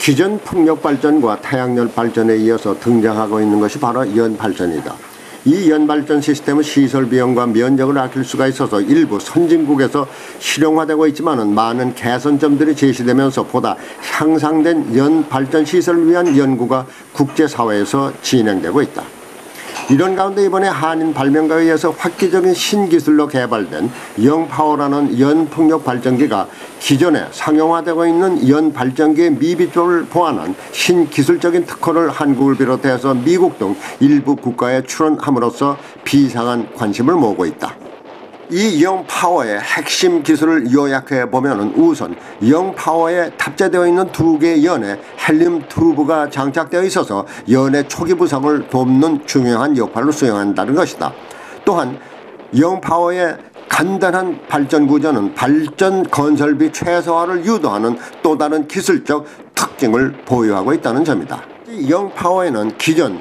기존 풍력 발전과 태양열 발전에 이어서 등장하고 있는 것이 바로 연발전이다. 이 연발전 시스템은 시설 비용과 면적을 아낄 수가 있어서 일부 선진국에서 실용화되고 있지만 많은 개선점들이 제시되면서 보다 향상된 연발전 시설을 위한 연구가 국제사회에서 진행되고 있다. 이런 가운데 이번에 한인 발명가에 의해서 획기적인 신기술로 개발된 영파워라는 연풍력 발전기가 기존에 상용화되고 있는 연발전기의 미비점을 보완한 신기술적인 특허를 한국을 비롯해서 미국 등 일부 국가에 출원함으로써 비상한 관심을 모으고 있다. 이 영파워의 핵심 기술을 요약해 보면 우선 영파워에 탑재되어 있는 두 개의 연에 헬륨 튜브가 장착되어 있어서 연의 초기 부상을 돕는 중요한 역할을 수행한다는 것이다. 또한 영파워의 간단한 발전 구조는 발전 건설비 최소화를 유도하는 또 다른 기술적 특징을 보유하고 있다는 점이다. 영파워에는 기존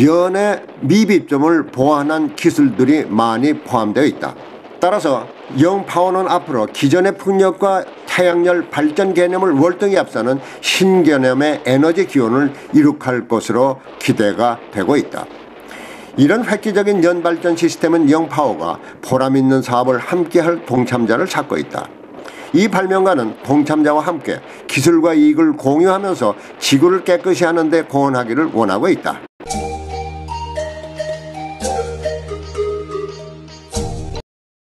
연의 미비점을 보완한 기술들이 많이 포함되어 있다. 따라서 영파워는 앞으로 기존의 풍력과 태양열 발전 개념을 월등히 앞서는 신개념의 에너지 기원을 이룩할 것으로 기대가 되고 있다. 이런 획기적인 연발전 시스템은 영파워가 보람 있는 사업을 함께할 동참자를 찾고 있다. 이 발명가는 동참자와 함께 기술과 이익을 공유하면서 지구를 깨끗이 하는 데 공헌하기를 원하고 있다.